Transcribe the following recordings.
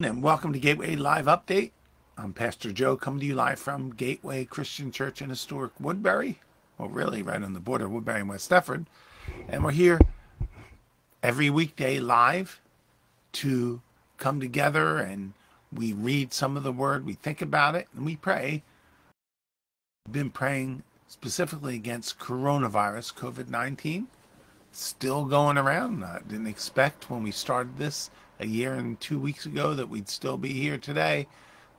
and welcome to Gateway Live Update. I'm Pastor Joe coming to you live from Gateway Christian Church in historic Woodbury. Well, really, right on the border of Woodbury and West Deptford. And we're here every weekday live to come together and we read some of the word, we think about it, and we pray. We've been praying specifically against coronavirus, COVID 19. Still going around. I didn't expect when we started this a year and two weeks ago that we'd still be here today.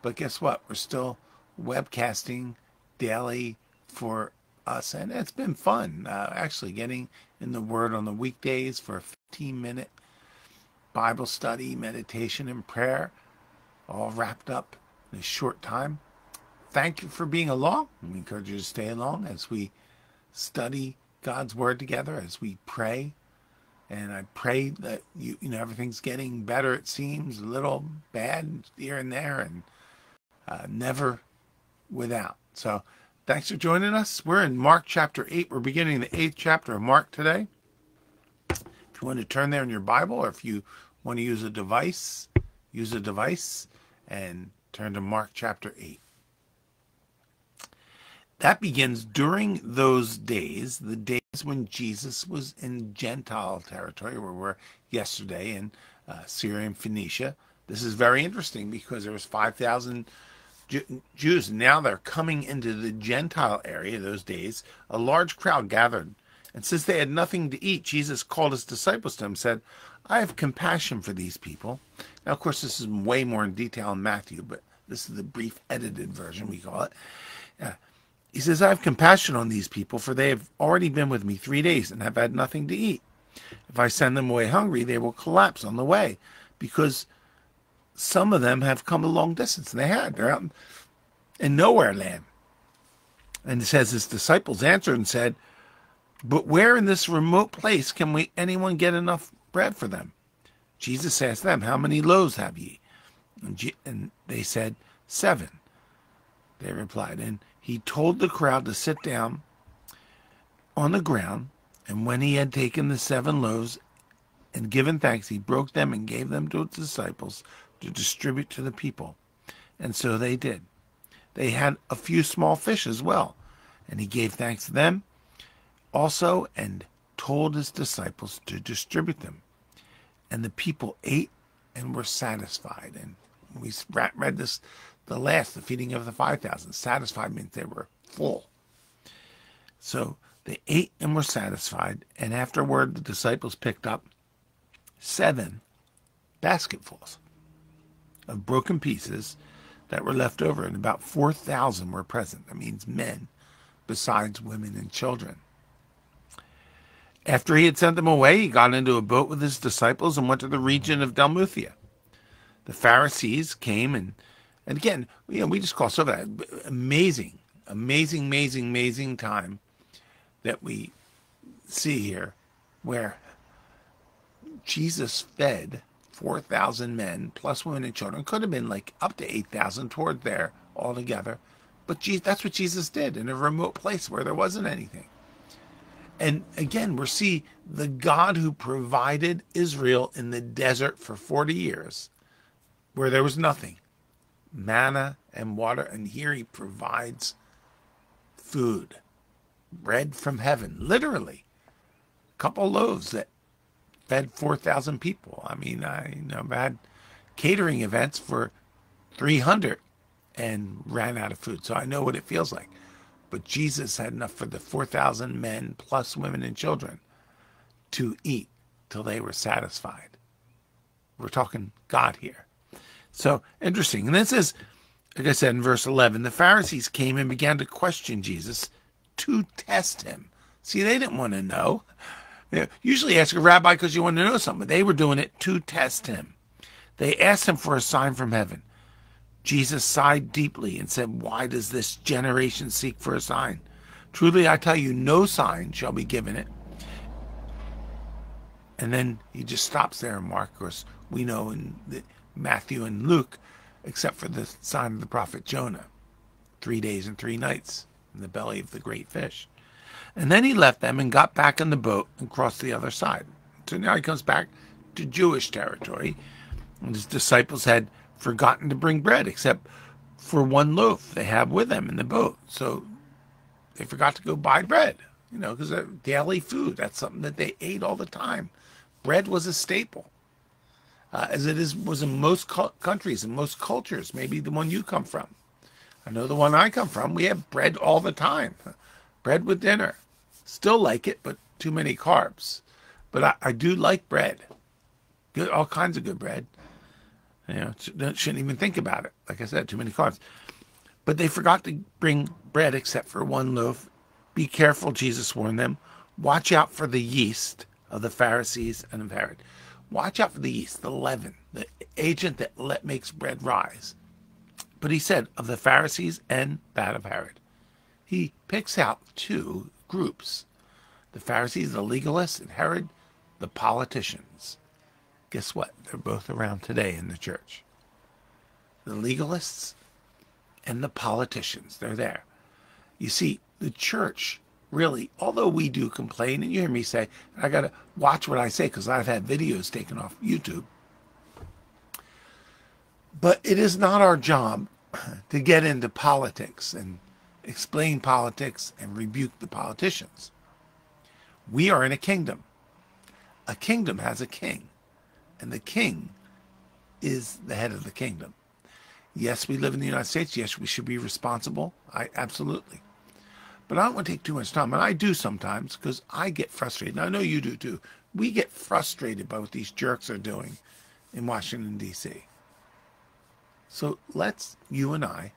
But guess what? We're still webcasting daily for us, and it's been fun uh, actually getting in the Word on the weekdays for a 15 minute Bible study, meditation, and prayer, all wrapped up in a short time. Thank you for being along. We encourage you to stay along as we study God's Word together, as we pray and I pray that you you know everything's getting better. It seems a little bad here and there, and uh, never without. So, thanks for joining us. We're in Mark chapter eight. We're beginning the eighth chapter of Mark today. If you want to turn there in your Bible, or if you want to use a device, use a device and turn to Mark chapter eight. That begins during those days, the days when Jesus was in Gentile territory, where we were yesterday in uh, Syria and Phoenicia. This is very interesting because there was 5,000 Jews. Now they're coming into the Gentile area those days. A large crowd gathered. And since they had nothing to eat, Jesus called his disciples to him and said, I have compassion for these people. Now, of course, this is way more in detail in Matthew, but this is the brief edited version, we call it. Uh, he says, I have compassion on these people, for they have already been with me three days and have had nothing to eat. If I send them away hungry, they will collapse on the way, because some of them have come a long distance. And they had. They're out in nowhere land. And it says his disciples answered and said, But where in this remote place can we anyone get enough bread for them? Jesus asked them, How many loaves have ye? And, and they said, Seven. They replied, and he told the crowd to sit down on the ground, and when he had taken the seven loaves and given thanks, he broke them and gave them to his disciples to distribute to the people. And so they did. They had a few small fish as well, and he gave thanks to them also and told his disciples to distribute them. And the people ate and were satisfied. And we read this the last, the feeding of the 5,000. Satisfied means they were full. So they ate and were satisfied, and afterward the disciples picked up seven basketfuls of broken pieces that were left over, and about 4,000 were present. That means men, besides women and children. After he had sent them away, he got into a boat with his disciples and went to the region of Dalmanutha. The Pharisees came and and again, you know, we just call so that amazing, amazing, amazing, amazing time that we see here where Jesus fed 4,000 men plus women and children. Could have been like up to 8,000 toward there altogether. But that's what Jesus did in a remote place where there wasn't anything. And again, we see the God who provided Israel in the desert for 40 years where there was nothing manna and water, and here he provides food, bread from heaven, literally. A couple loaves that fed 4,000 people. I mean, I you know, had catering events for 300 and ran out of food. So I know what it feels like. But Jesus had enough for the 4,000 men plus women and children to eat till they were satisfied. We're talking God here. So interesting. And then says, like I said in verse 11, the Pharisees came and began to question Jesus to test him. See, they didn't want to know. You know usually ask a rabbi because you want to know something. They were doing it to test him. They asked him for a sign from heaven. Jesus sighed deeply and said, Why does this generation seek for a sign? Truly, I tell you, no sign shall be given it. And then he just stops there in Mark. Of course, we know in the, Matthew and Luke, except for the sign of the prophet Jonah. Three days and three nights in the belly of the great fish. And then he left them and got back in the boat and crossed the other side. So now he comes back to Jewish territory. And his disciples had forgotten to bring bread except for one loaf they have with them in the boat. So they forgot to go buy bread, you know, because daily food, that's something that they ate all the time. Bread was a staple. Uh, as it is was in most countries and most cultures, maybe the one you come from. I know the one I come from, we have bread all the time. Bread with dinner. Still like it, but too many carbs. But I, I do like bread. Good, all kinds of good bread. You know, shouldn't even think about it. Like I said, too many carbs. But they forgot to bring bread except for one loaf. Be careful, Jesus warned them. Watch out for the yeast of the Pharisees and of Herod. Watch out for the yeast, the leaven, the agent that let, makes bread rise. But he said of the Pharisees and that of Herod. He picks out two groups the Pharisees, the legalists, and Herod, the politicians. Guess what? They're both around today in the church. The legalists and the politicians, they're there. You see, the church really, although we do complain, and you hear me say, I got to watch what I say because I've had videos taken off YouTube. But it is not our job to get into politics and explain politics and rebuke the politicians. We are in a kingdom. A kingdom has a king, and the king is the head of the kingdom. Yes, we live in the United States. Yes, we should be responsible. I absolutely. But I don't want to take too much time, and I do sometimes because I get frustrated. And I know you do too. We get frustrated by what these jerks are doing in Washington, D.C. So let's, you and I,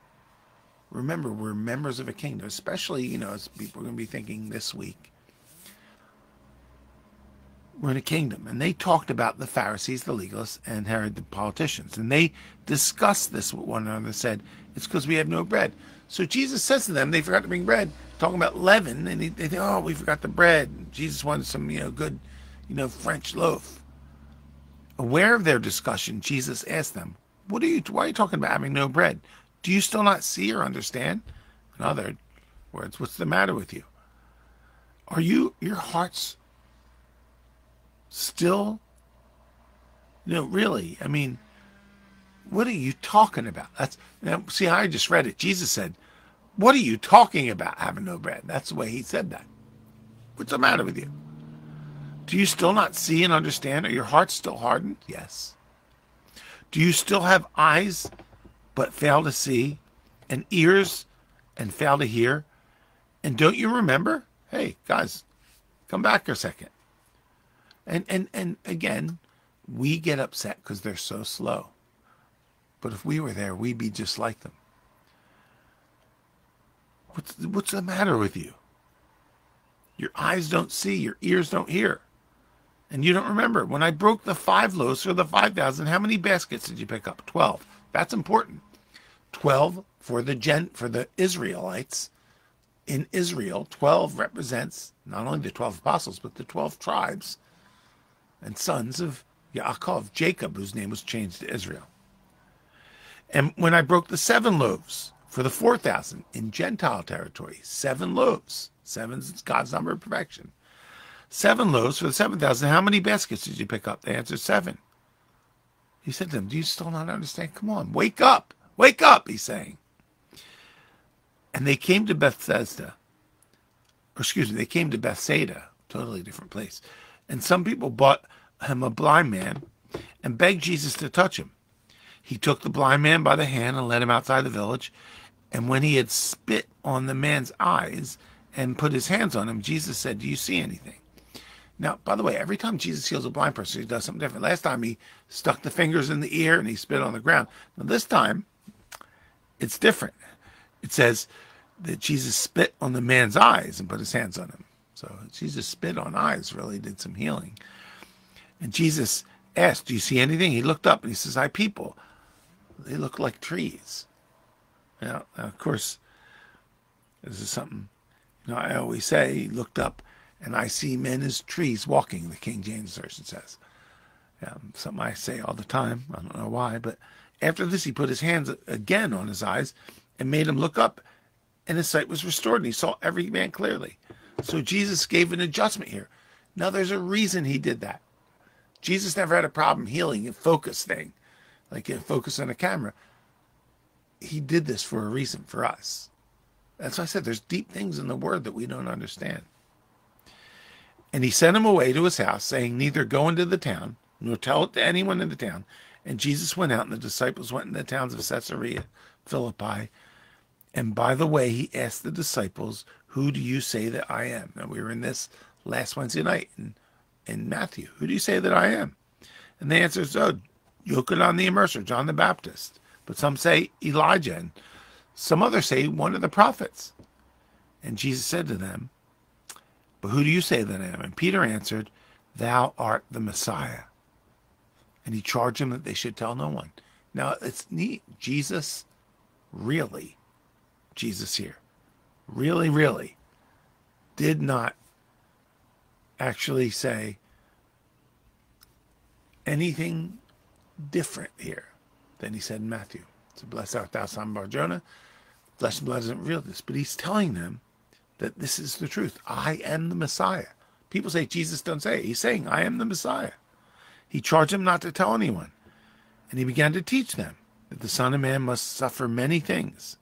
remember we're members of a kingdom, especially, you know, as people are going to be thinking this week. We're in a kingdom. And they talked about the Pharisees, the legalists, and Herod, the politicians. And they discussed this with one another and said, It's because we have no bread. So Jesus says to them, They forgot to bring bread talking about leaven, and they think, oh, we forgot the bread. Jesus wanted some, you know, good, you know, French loaf. Aware of their discussion, Jesus asked them, "What are you? Why are you talking about having no bread? Do you still not see or understand?" In other words, what's the matter with you? Are you your hearts still? Know, really? I mean, what are you talking about? That's now, see, I just read it. Jesus said, what are you talking about having no bread? That's the way he said that. What's the matter with you? Do you still not see and understand? Are your hearts still hardened? Yes. Do you still have eyes but fail to see, and ears and fail to hear? And don't you remember? Hey, guys, come back a second. And and and again, we get upset because they're so slow. But if we were there, we'd be just like them. What's, what's the matter with you? Your eyes don't see, your ears don't hear. And you don't remember. When I broke the five loaves for the 5,000, how many baskets did you pick up? 12. That's important. 12 for the gen for the Israelites in Israel. 12 represents not only the 12 apostles, but the 12 tribes and sons of Yaakov, Jacob, whose name was changed to Israel. And when I broke the seven loaves, for the 4,000 in Gentile territory, seven loaves. Seven is God's number of perfection. Seven loaves for the 7,000. How many baskets did you pick up? They answered seven. He said to them, Do you still not understand? Come on, wake up. Wake up, he's saying. And they came to Bethesda. Or excuse me, they came to Bethsaida, totally different place. And some people bought him a blind man and begged Jesus to touch him. He took the blind man by the hand and led him outside the village. And when he had spit on the man's eyes and put his hands on him, Jesus said, Do you see anything? Now, by the way, every time Jesus heals a blind person, he does something different. Last time he stuck the fingers in the ear and he spit on the ground. Now, this time, it's different. It says that Jesus spit on the man's eyes and put his hands on him. So Jesus spit on eyes really did some healing. And Jesus asked, Do you see anything? He looked up and he says, I people. They look like trees. Now, of course, this is something you know I always say. Looked up, and I see men as trees walking. The King James version says. Yeah, something I say all the time. I don't know why, but after this, he put his hands again on his eyes and made him look up, and his sight was restored, and he saw every man clearly. So Jesus gave an adjustment here. Now, there's a reason he did that. Jesus never had a problem healing a focus thing. like a focus on a camera. He did this for a reason for us. That's why I said there's deep things in the word that we don't understand. And he sent him away to his house, saying, Neither go into the town, nor tell it to anyone in the town. And Jesus went out, and the disciples went into the towns of Caesarea Philippi. And by the way, he asked the disciples, Who do you say that I am? Now, we were in this last Wednesday night in, in Matthew. Who do you say that I am? And the answer is, Oh, Yochanan the Immerser, John the Baptist. But some say Elijah, and some others say one of the prophets. And Jesus said to them, But who do you say that I am? And Peter answered, Thou art the Messiah. And he charged them that they should tell no one. Now it's neat. Jesus really, Jesus here, really, really did not actually say anything different here than he said in Matthew. So bless art thou, Simon Barjona. Flesh and blood doesn't reveal this, but he's telling them that this is the truth. I am the Messiah. People say Jesus don't say it. He's saying, I am the Messiah. He charged them not to tell anyone. And he began to teach them that the Son of Man must suffer many things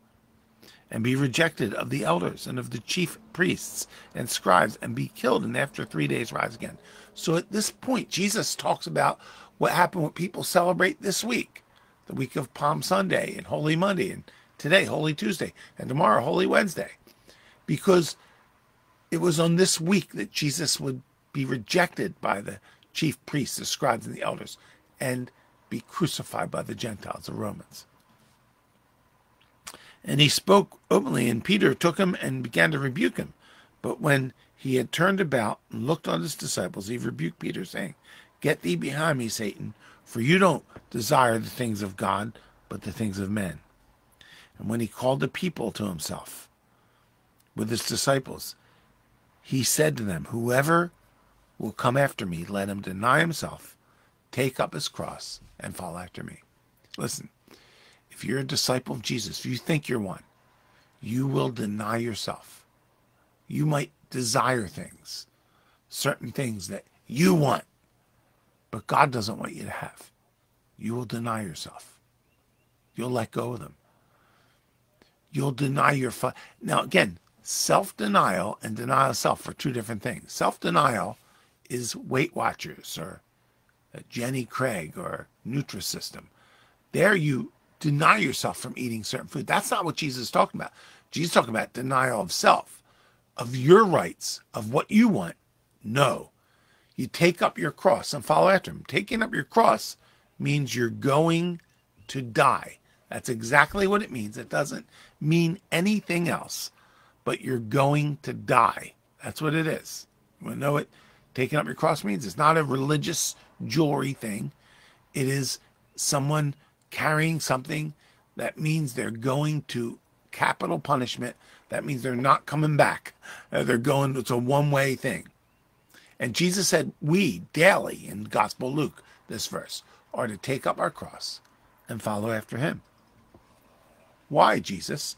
and be rejected of the elders and of the chief priests and scribes and be killed and after three days rise again. So at this point, Jesus talks about what happened when people celebrate this week, the week of Palm Sunday and Holy Monday and today, Holy Tuesday, and tomorrow, Holy Wednesday, because it was on this week that Jesus would be rejected by the chief priests, the scribes, and the elders, and be crucified by the Gentiles, the Romans. And he spoke openly, and Peter took him and began to rebuke him. But when he had turned about and looked on his disciples, he rebuked Peter, saying, Get thee behind me, Satan, for you don't desire the things of God, but the things of men. And when he called the people to himself with his disciples, he said to them, Whoever will come after me, let him deny himself, take up his cross, and follow after me. Listen, if you're a disciple of Jesus, if you think you're one, you will deny yourself. You might desire things, certain things that you want, but God doesn't want you to have. You will deny yourself. You'll let go of them. You'll deny your. Fu- now, again, self denial and denial of self are two different things. Self denial is Weight Watchers or uh, Jenny Craig or Nutrisystem. There you deny yourself from eating certain food. That's not what Jesus is talking about. Jesus is talking about denial of self, of your rights, of what you want. No. You take up your cross and follow after him. Taking up your cross means you're going to die. That's exactly what it means. It doesn't mean anything else, but you're going to die. That's what it is. You want to know what taking up your cross means? It's not a religious jewelry thing. It is someone carrying something that means they're going to capital punishment. That means they're not coming back. Uh, they're going, it's a one way thing. And Jesus said, We daily in Gospel Luke, this verse, are to take up our cross and follow after him. Why, Jesus?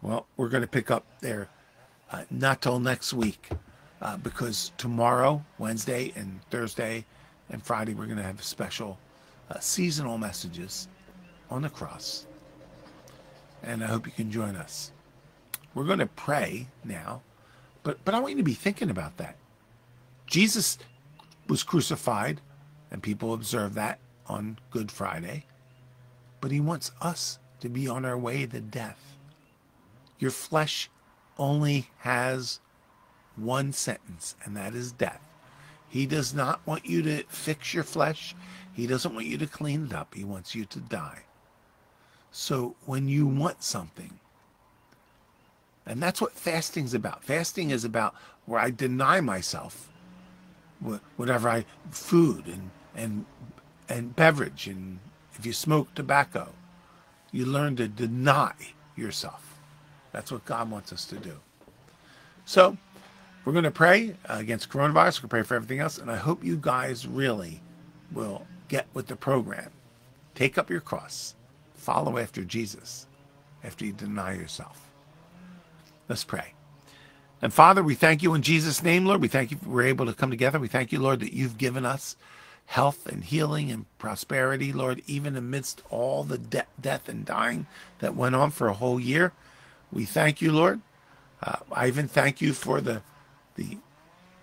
Well, we're going to pick up there uh, not till next week uh, because tomorrow, Wednesday, and Thursday and Friday, we're going to have special uh, seasonal messages on the cross. And I hope you can join us. We're going to pray now, but, but I want you to be thinking about that. Jesus was crucified, and people observe that on Good Friday, but he wants us to be on our way to death. Your flesh only has one sentence, and that is death. He does not want you to fix your flesh. He doesn't want you to clean it up. He wants you to die. So when you want something, and that's what fasting's about. Fasting is about where I deny myself whatever I food and and and beverage and if you smoke tobacco you learn to deny yourself. That's what God wants us to do. So, we're going to pray against coronavirus. We're going to pray for everything else. And I hope you guys really will get with the program. Take up your cross. Follow after Jesus after you deny yourself. Let's pray. And Father, we thank you in Jesus' name, Lord. We thank you we're able to come together. We thank you, Lord, that you've given us health and healing and prosperity, Lord, even amidst all the de- death and dying that went on for a whole year. We thank you, Lord. Uh, I even thank you for the the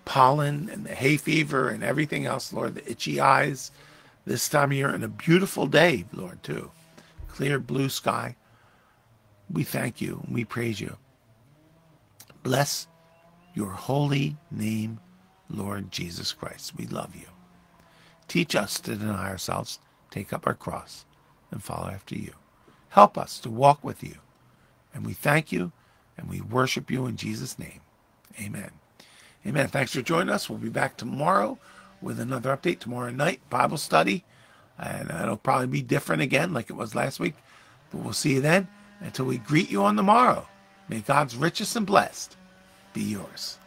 pollen and the hay fever and everything else, Lord, the itchy eyes this time of year and a beautiful day, Lord, too. Clear blue sky. We thank you and we praise you. Bless your holy name, Lord Jesus Christ. We love you. Teach us to deny ourselves, take up our cross, and follow after you. Help us to walk with you. And we thank you and we worship you in Jesus' name. Amen. Amen. Thanks for joining us. We'll be back tomorrow with another update tomorrow night, Bible study. And it'll probably be different again, like it was last week. But we'll see you then. Until we greet you on the morrow, may God's richest and blessed be yours.